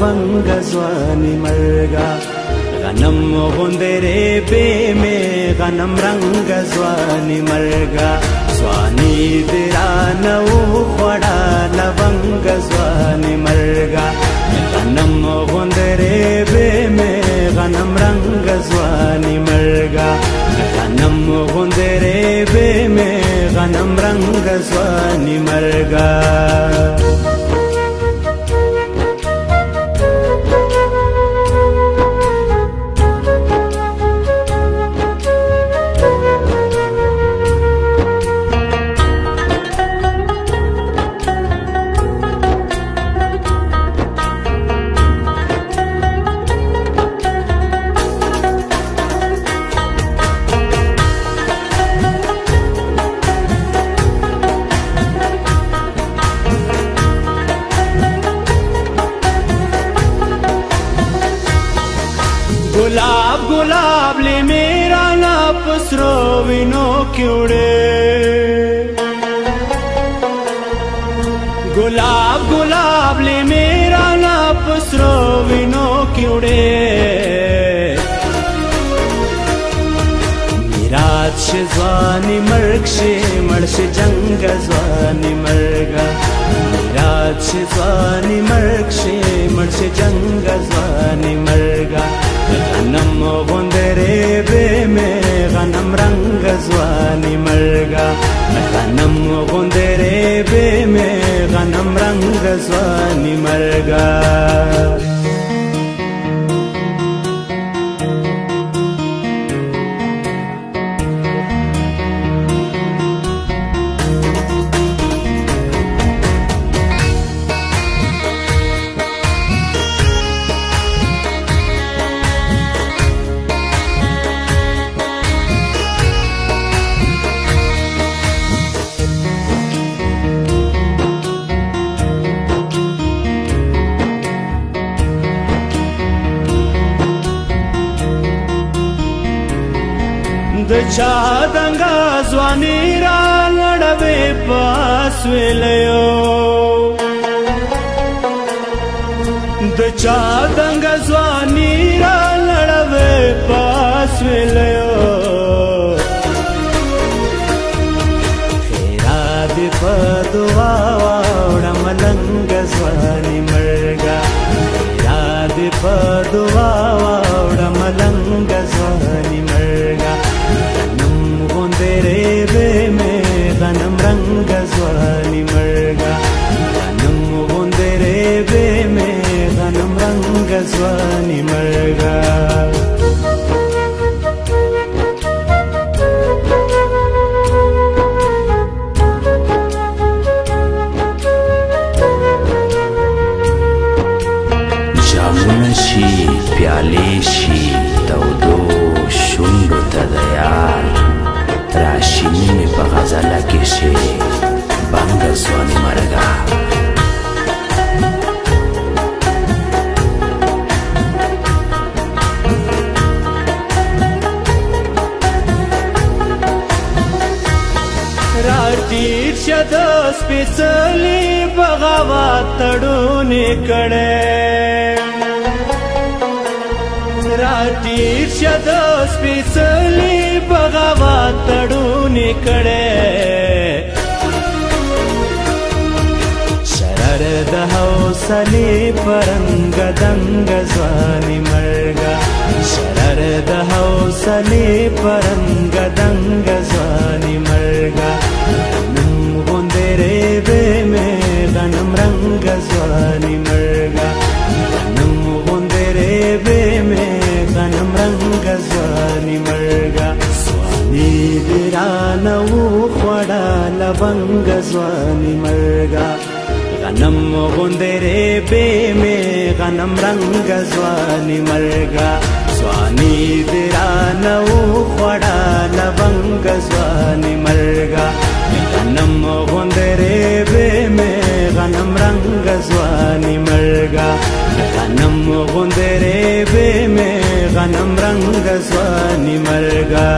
भङ्गस्वानि मर्गा गनम होन्देरे पे मे गनम रङ्ग स्वानि मर्गा स्वानि दिरा नौ पडा लवङ्ग स्वानि मर्गा गनम होन्देरे पे मे गनम रङ्ग स्वानि मर्गा गनम होन्देरे पे मे गनम रङ्ग स्वानि मर्गा गुलाब गुलाब ले मेरा नाप सरो विनो क्यूड़े गुलाब गुलाब ले मेरा नाप सरो विनो क्यूड़े निराश जानी मर्गशे मर्श जंग जानी मर्गा निराश जानी मर्गशे मर्श जंग जानी मर्गा गनम गोंदरे बे में गनम रंग जवानी मलगा गनम गोंदरे बे में गनम रंग जवानी मलगा د چا دنګا ځواني را لړوي پاس ویلو د چا دنګا ځواني را لړوي پاس ویلو شد سپیڅلی بغاوت تړونې کړې راټیر شد سپیڅلی بغاوت تړونې کړې شرر د حوصلې پرنګ دنګ ځواني مرګا شرر د حوصلې پرنګ چانه و خوړه لونګ ځواني مرګا غنم غوندره به می غنم رنگ ځواني مرګا ځواني درانه و خوړه لونګ ځواني مرګا غنم غوندره به می غنم رنگ ځواني مرګا غنم غوندره به می غنم رنگ ځواني مرګا